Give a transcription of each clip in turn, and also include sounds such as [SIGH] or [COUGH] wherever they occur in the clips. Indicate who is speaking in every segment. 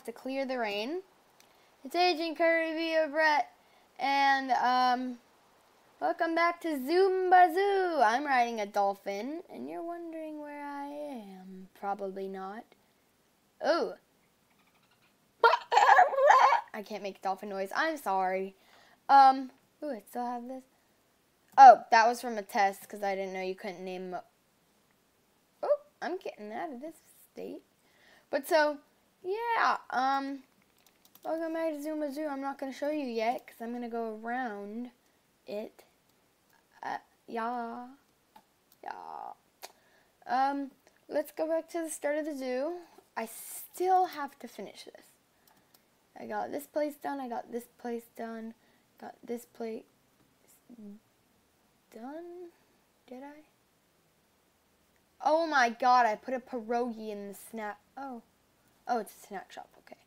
Speaker 1: have to clear the rain. It's Agent Curry B or Brett, and um, welcome back to Zuba Zoo. I'm riding a dolphin, and you're wondering where I am. Probably not. Oh. [LAUGHS] I can't make dolphin noise. I'm sorry. Um, ooh, I still have this. Oh, that was from a test because I didn't know you couldn't name. Oh, I'm getting out of this state. But so, yeah, um, welcome back to Zuba Zoo. I'm not going to show you yet because I'm going to go around it. Uh, yeah, yeah. Um, let's go back to the start of the zoo. I still have to finish this. I got this place done. I got this place done. Got this place done. Did I? Oh my god, I put a pierogi in the snack. Oh. Oh, it's a snack shop. Okay.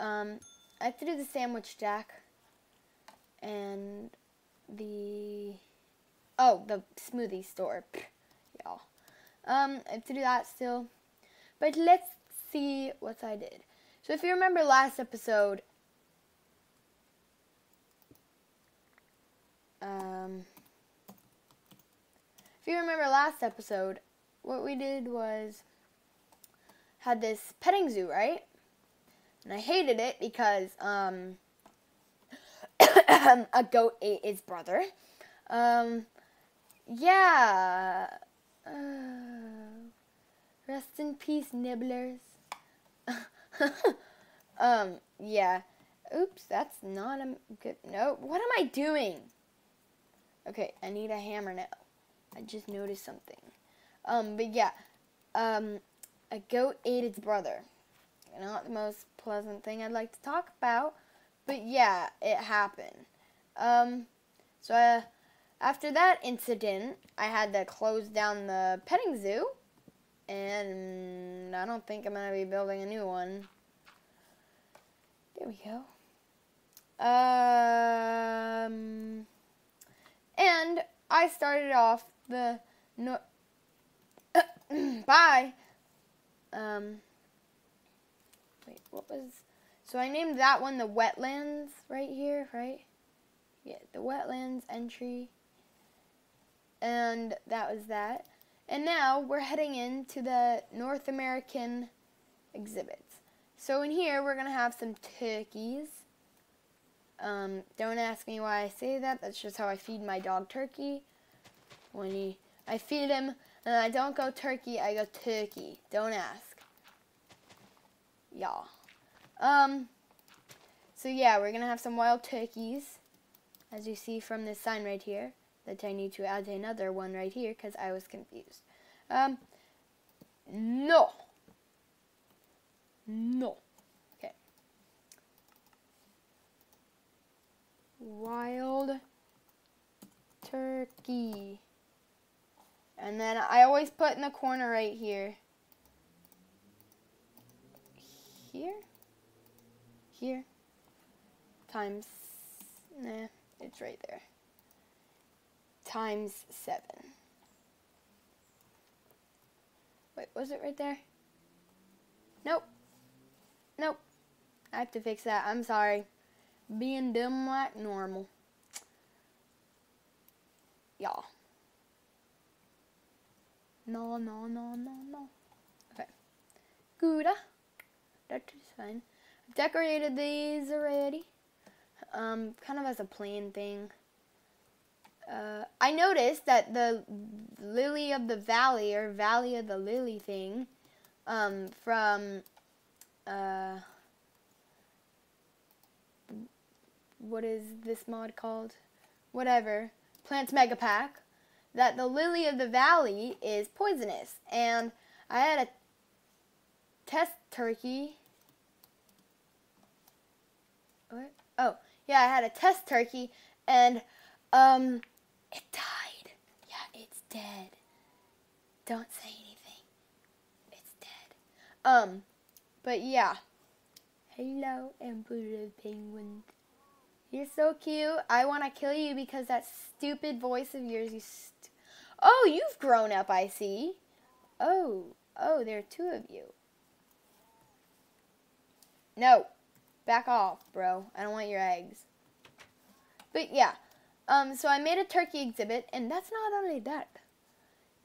Speaker 1: Um, I have to do the sandwich stack. And the... Oh, the smoothie store. Y'all. Um, I have to do that still. But let's see what I did. So if you remember last episode... Um... If you remember last episode, what we did was had this petting zoo, right? And I hated it because um, [COUGHS] a goat ate his brother. Um, yeah. Uh, rest in peace, nibblers. [LAUGHS] um, yeah. Oops, that's not a good. No, what am I doing? Okay, I need a hammer now. I just noticed something. Um, but yeah, um, a goat ate its brother. Not the most pleasant thing I'd like to talk about, but yeah, it happened. Um, so uh, after that incident, I had to close down the petting zoo, and I don't think I'm gonna be building a new one. There we go. Um, and I started off the no. [COUGHS] Bye. Um. Wait, what was? So I named that one the wetlands right here, right? Yeah, the wetlands entry. And that was that. And now we're heading into the North American exhibits. So in here we're gonna have some turkeys. Um, don't ask me why I say that. That's just how I feed my dog turkey. When he, I feed him, and I don't go turkey, I go turkey. Don't ask. Y'all. Um, so yeah, we're going to have some wild turkeys, as you see from this sign right here, that I need to add another one right here, because I was confused. Um, no. No. Okay. Wild turkey. And then I always put in the corner right here. Here? Here? Times, nah, it's right there. Times seven. Wait, was it right there? Nope. Nope. I have to fix that. I'm sorry. Being dumb like normal. Y'all. No, no, no, no, no. Okay. Good. That is fine. I've decorated these already. Um, kind of as a plain thing. Uh, I noticed that the Lily of the Valley, or Valley of the Lily thing, um, from, uh, what is this mod called? Whatever. Plants Mega Pack that the lily of the valley is poisonous. And I had a test turkey. What? Oh, yeah, I had a test turkey and um it died. Yeah, it's dead. Don't say anything. It's dead. Um, but yeah. Hello, Emperor Penguin. You're so cute. I want to kill you because that stupid voice of yours, you Oh, you've grown up, I see. Oh, oh, there are two of you. No. Back off, bro. I don't want your eggs. But yeah. Um, so I made a turkey exhibit, and that's not only that.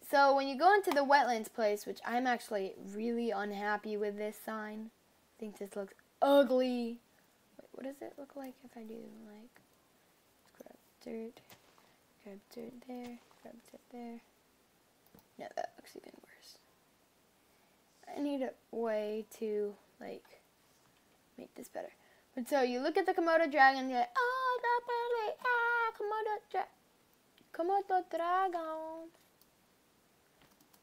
Speaker 1: So when you go into the wetlands place, which I'm actually really unhappy with this sign. I think this looks ugly. Wait, what does it look like if I do like grab dirt, grab dirt there, grab dirt there. No, that looks even worse. I need a way to like make this better. But so you look at the Komodo dragon, you're like, oh, that's pretty, ah, Komodo dra Komodo dragon.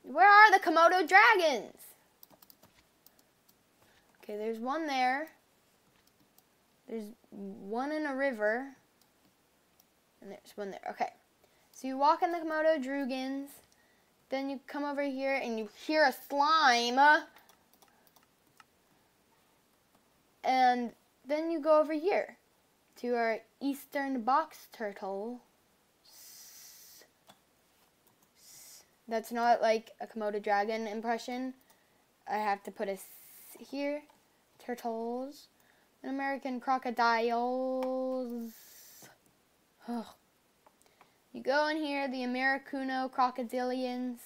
Speaker 1: Where are the Komodo dragons? Okay, there's one there. There's one in a river. And there's one there. Okay. So you walk in the Komodo dragons. Then you come over here and you hear a slime. And then you go over here to our eastern box turtle. That's not like a Komodo dragon impression. I have to put a here. Turtles. An American crocodiles. Oh. You go in here, the Americuno crocodilians.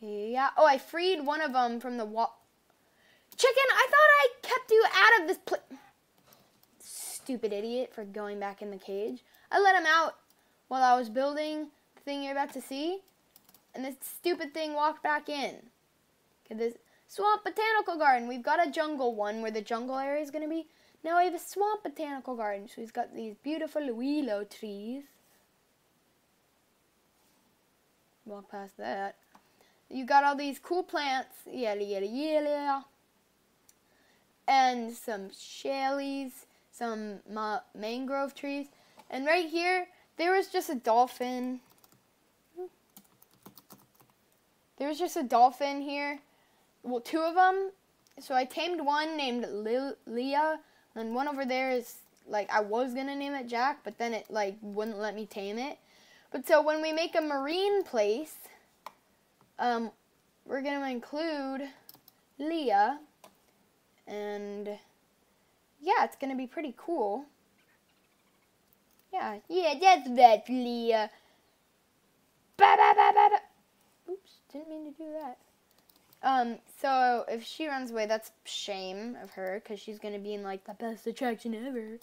Speaker 1: Yeah. Oh, I freed one of them from the wall. Chicken, I thought I kept you out of this place. Stupid idiot for going back in the cage. I let him out while I was building the thing you're about to see. And this stupid thing walked back in. Okay, this swamp botanical garden. We've got a jungle one where the jungle area is going to be. Now we have a swamp botanical garden. So we've got these beautiful willow trees. Walk past that. You got all these cool plants, yada yada yada, and some shaleys, some ma mangrove trees, and right here there was just a dolphin. There was just a dolphin here. Well, two of them. So I tamed one named Lil Leah, and one over there is like I was gonna name it Jack, but then it like wouldn't let me tame it. But so when we make a marine place, um, we're going to include Leah. And yeah, it's going to be pretty cool. Yeah, yeah, that's that, Leah. Ba, ba, ba, ba, ba. Oops, didn't mean to do that. Um, so if she runs away, that's shame of her because she's going to be in like the best attraction ever.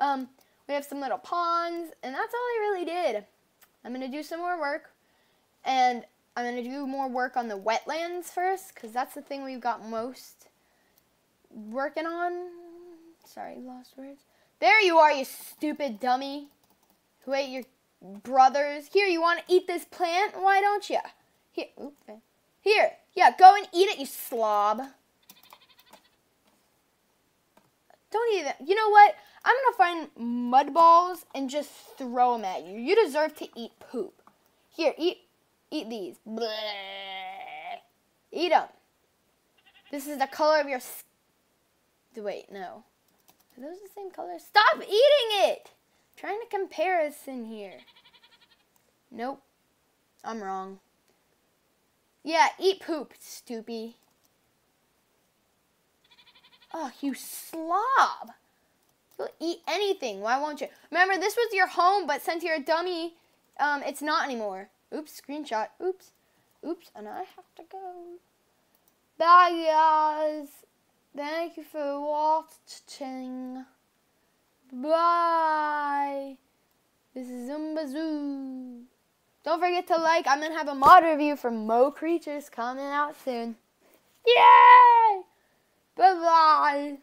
Speaker 1: Um, we have some little ponds, and that's all I really did. I'm going to do some more work. And I'm going to do more work on the wetlands first because that's the thing we've got most working on. Sorry, lost words. There you are, you stupid dummy who ate your brothers. Here, you want to eat this plant? Why don't you? Here, oops. Here, yeah, go and eat it, you slob. Don't eat it. You know what? I'm to find mud balls and just throw them at you. You deserve to eat poop. Here, eat eat these. Bleh. Eat them. This is the color of your Wait, no. Are those the same color? Stop eating it! I'm trying to comparison here. Nope. I'm wrong. Yeah, eat poop, stoopy. Oh, you slob. You'll eat anything. Why won't you? Remember, this was your home, but since you're a dummy, um, it's not anymore. Oops, screenshot. Oops. Oops, and I have to go. Bye, guys. Thank you for watching. Bye. This is Zuba Zoo. Don't forget to like. I'm going to have a mod review for Mo' Creatures coming out soon. Yay! Bye-bye.